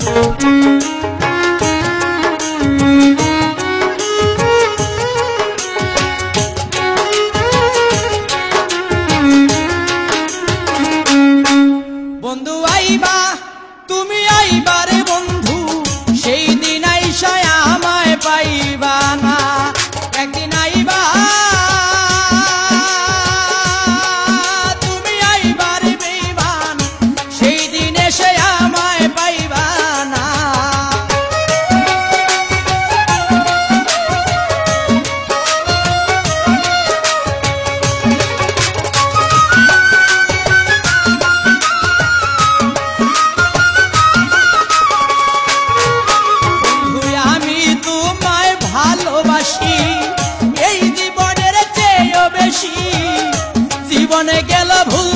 বন্ধু জীবনে গেল ভুলতে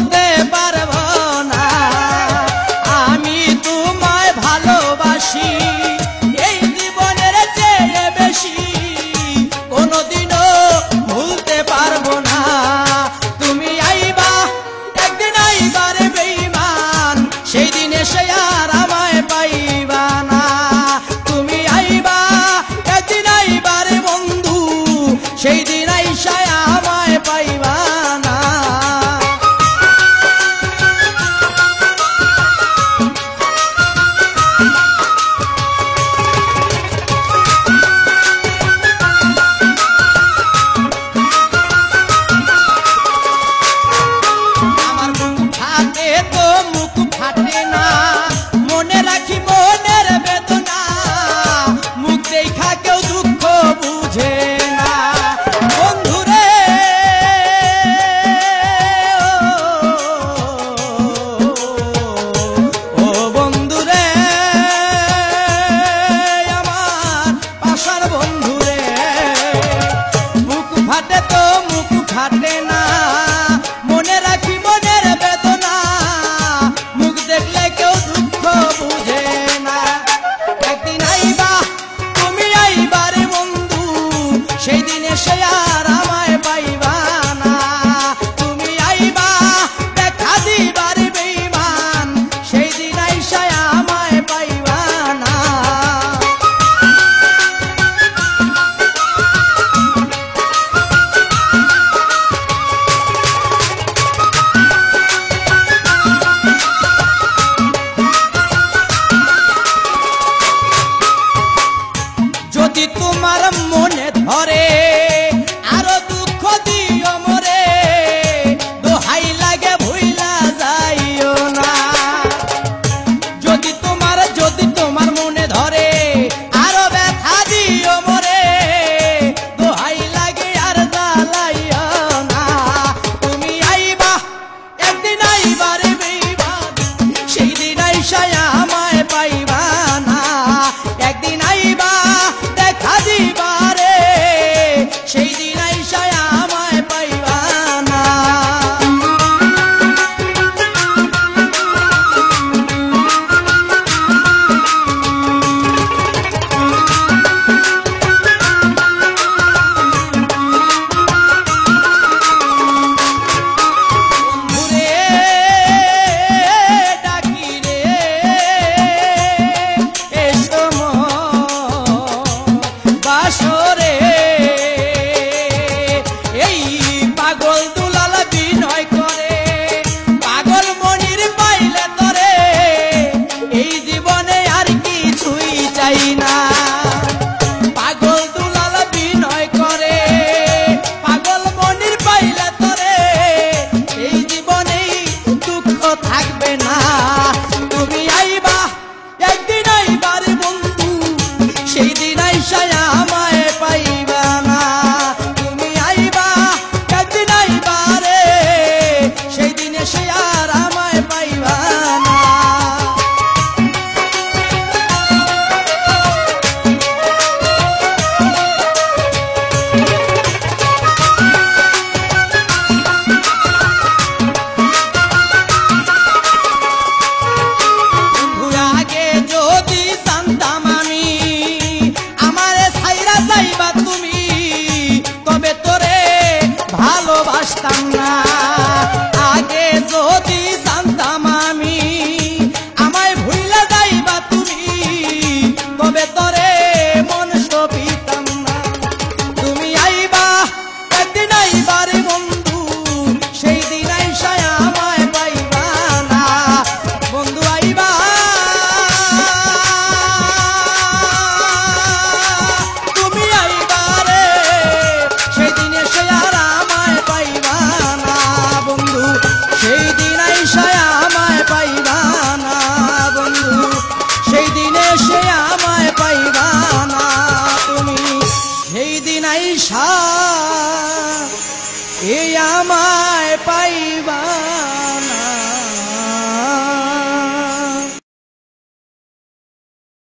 সেই দিনে সে আর ভালোবাসতাম না সেই দিন আইসায় আমায় পাইবা না বন্ধু। সেই দিনে সে আমায় পাইবা না তুমি। সেই দিন আইসা এই আমায় পাই